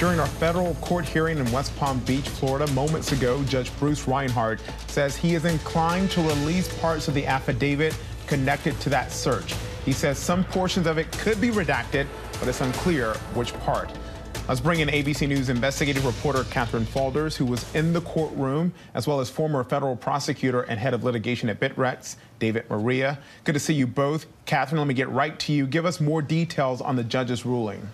During our federal court hearing in West Palm Beach, Florida, moments ago, Judge Bruce Reinhart says he is inclined to release parts of the affidavit connected to that search. He says some portions of it could be redacted, but it's unclear which part. Let's bring in ABC News investigative reporter Katherine Faulders, who was in the courtroom, as well as former federal prosecutor and head of litigation at Bittrex, David Maria. Good to see you both. Katherine, let me get right to you. Give us more details on the judge's ruling.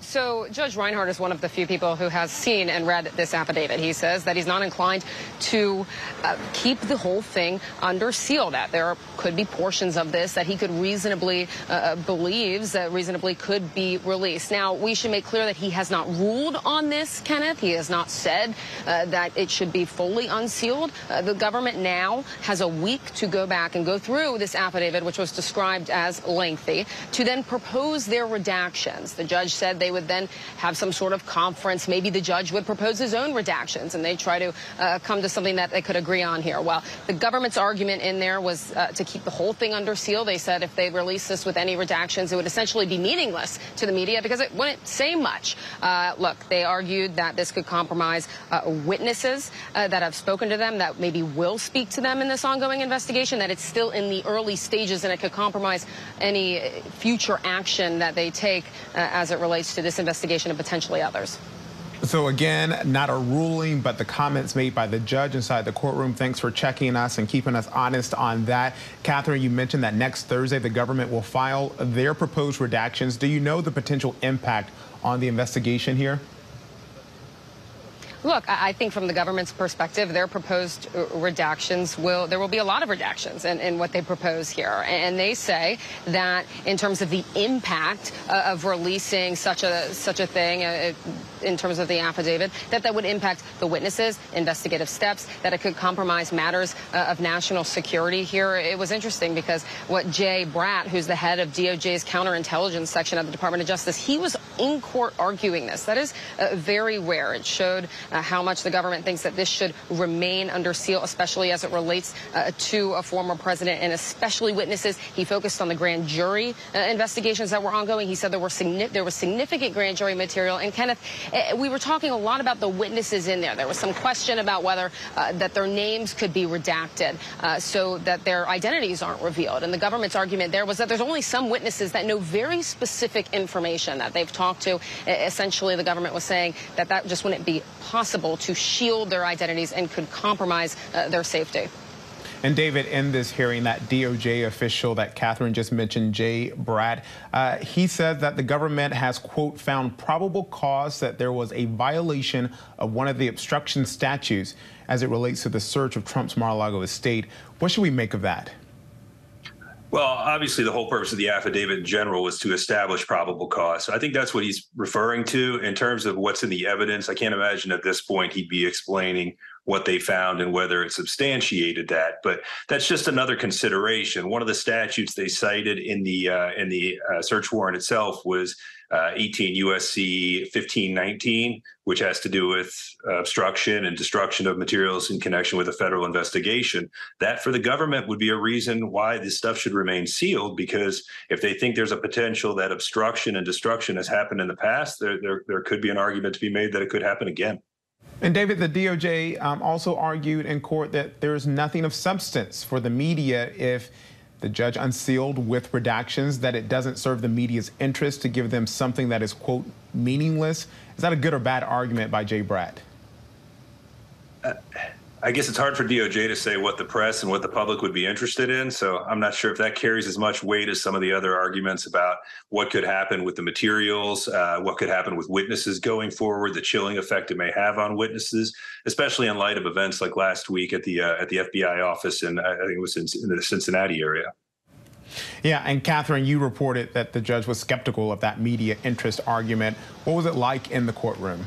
So Judge Reinhart is one of the few people who has seen and read this affidavit. He says that he's not inclined to uh, keep the whole thing under seal, that there could be portions of this that he could reasonably uh, uh, believes that reasonably could be released. Now, we should make clear that he has not ruled on this, Kenneth. He has not said uh, that it should be fully unsealed. Uh, the government now has a week to go back and go through this affidavit, which was described as lengthy, to then propose their redactions. The judge said they would would then have some sort of conference. Maybe the judge would propose his own redactions and they try to uh, come to something that they could agree on here. Well, the government's argument in there was uh, to keep the whole thing under seal. They said if they release this with any redactions, it would essentially be meaningless to the media because it wouldn't say much. Uh, look, they argued that this could compromise uh, witnesses uh, that have spoken to them, that maybe will speak to them in this ongoing investigation, that it's still in the early stages and it could compromise any future action that they take uh, as it relates to this this investigation and potentially others. So again, not a ruling, but the comments made by the judge inside the courtroom. Thanks for checking us and keeping us honest on that. Katherine, you mentioned that next Thursday the government will file their proposed redactions. Do you know the potential impact on the investigation here? Look, I think from the government's perspective, their proposed uh, redactions will, there will be a lot of redactions in, in what they propose here. And they say that in terms of the impact uh, of releasing such a, such a thing, uh, in terms of the affidavit, that that would impact the witnesses, investigative steps, that it could compromise matters of national security here. It was interesting because what Jay Bratt, who's the head of DOJ's counterintelligence section at the Department of Justice, he was in court arguing this. That is very rare. It showed uh, how much the government thinks that this should remain under seal, especially as it relates uh, to a former president and especially witnesses. He focused on the grand jury uh, investigations that were ongoing. He said there were there was significant grand jury material. And Kenneth, uh, we were talking a lot about the witnesses in there. There was some question about whether uh, that their names could be redacted uh, so that their identities aren't revealed. And the government's argument there was that there's only some witnesses that know very specific information that they've talked to. Essentially, the government was saying that that just wouldn't be possible possible to shield their identities and could compromise uh, their safety. And David, in this hearing, that DOJ official that Katherine just mentioned, Jay Bratt, uh, he said that the government has, quote, found probable cause that there was a violation of one of the obstruction statutes as it relates to the search of Trump's Mar-a-Lago estate. What should we make of that? Well, obviously, the whole purpose of the affidavit in general was to establish probable cause. So I think that's what he's referring to in terms of what's in the evidence. I can't imagine at this point he'd be explaining what they found and whether it substantiated that. But that's just another consideration. One of the statutes they cited in the uh, in the uh, search warrant itself was uh, 18 USC 1519, which has to do with obstruction and destruction of materials in connection with a federal investigation. That for the government would be a reason why this stuff should remain sealed, because if they think there's a potential that obstruction and destruction has happened in the past, there, there, there could be an argument to be made that it could happen again. And David, the DOJ um, also argued in court that there is nothing of substance for the media if the judge unsealed with redactions that it doesn't serve the media's interest to give them something that is, quote, meaningless. Is that a good or bad argument by Jay Bratt? Uh, I guess it's hard for DOJ to say what the press and what the public would be interested in. So I'm not sure if that carries as much weight as some of the other arguments about what could happen with the materials, uh, what could happen with witnesses going forward, the chilling effect it may have on witnesses, especially in light of events like last week at the uh, at the FBI office in I think it was in, in the Cincinnati area. Yeah, and Katherine, you reported that the judge was skeptical of that media interest argument. What was it like in the courtroom?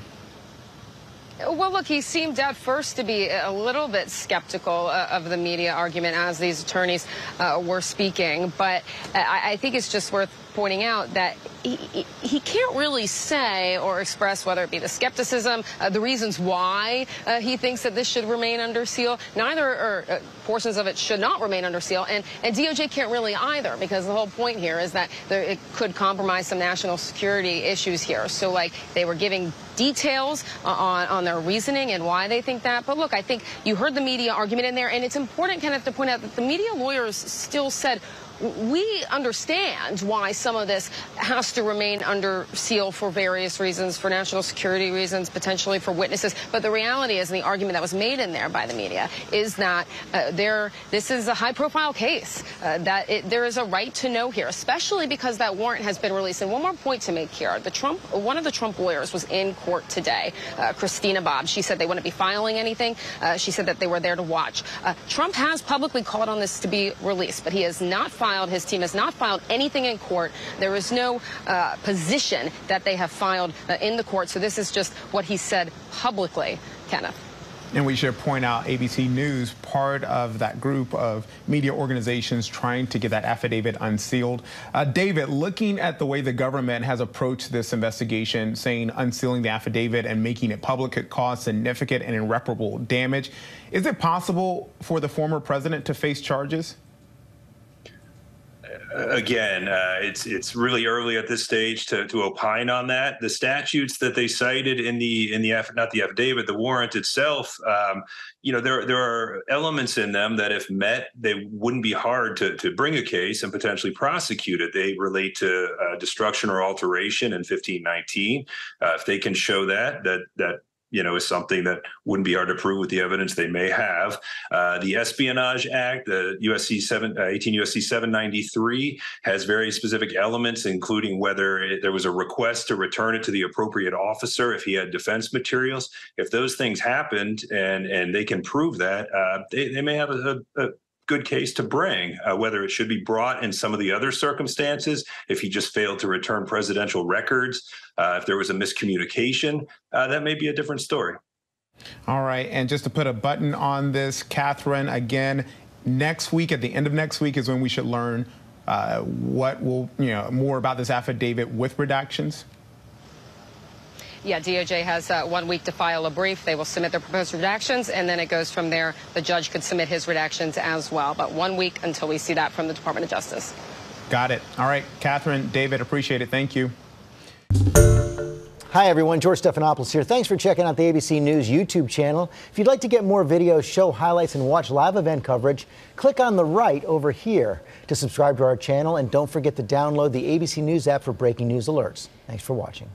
Well, look, he seemed at first to be a little bit skeptical uh, of the media argument as these attorneys uh, were speaking, but I, I, think it's just worth pointing out that he, he, he can't really say or express whether it be the skepticism, uh, the reasons why uh, he thinks that this should remain under seal. Neither or uh, portions of it should not remain under seal, and and DOJ can't really either because the whole point here is that there, it could compromise some national security issues here. So like they were giving details on, on their reasoning and why they think that. But look, I think you heard the media argument in there, and it's important, Kenneth, to point out that the media lawyers still said we understand why some of this has to remain under seal for various reasons, for national security reasons, potentially for witnesses. But the reality is, and the argument that was made in there by the media, is that uh, there, this is a high-profile case, uh, that it, there is a right to know here, especially because that warrant has been released. And one more point to make here: the Trump, one of the Trump lawyers was in court today, uh, Christina Bobb. She said they wouldn't be filing anything. Uh, she said that they were there to watch. Uh, Trump has publicly called on this to be released, but he has not filed filed, his team has not filed anything in court. There is no uh, position that they have filed uh, in the court. So this is just what he said publicly, Kenneth. And we should point out ABC News, part of that group of media organizations trying to get that affidavit unsealed. Uh, David, looking at the way the government has approached this investigation, saying unsealing the affidavit and making it public could cause significant and irreparable damage, is it possible for the former president to face charges? Again, uh, it's it's really early at this stage to to opine on that. The statutes that they cited in the in the not the affidavit, the warrant itself, um, you know, there there are elements in them that, if met, they wouldn't be hard to to bring a case and potentially prosecute it. They relate to uh, destruction or alteration in 1519. Uh, if they can show that that that you know, is something that wouldn't be hard to prove with the evidence they may have. Uh, the Espionage Act, the USC 7, uh, 18 USC 793, has very specific elements, including whether it, there was a request to return it to the appropriate officer if he had defense materials. If those things happened and and they can prove that, uh, they, they may have a, a, good case to bring, uh, whether it should be brought in some of the other circumstances, if he just failed to return presidential records, uh, if there was a miscommunication, uh, that may be a different story. All right. And just to put a button on this, Katherine, again, next week, at the end of next week, is when we should learn uh, what will, you know, more about this affidavit with redactions. Yeah, DOJ has uh, one week to file a brief. They will submit their proposed redactions, and then it goes from there. The judge could submit his redactions as well. But one week until we see that from the Department of Justice. Got it. All right, Katherine, David, appreciate it. Thank you. Hi, everyone. George Stephanopoulos here. Thanks for checking out the ABC News YouTube channel. If you'd like to get more videos, show highlights, and watch live event coverage, click on the right over here to subscribe to our channel. And don't forget to download the ABC News app for breaking news alerts. Thanks for watching.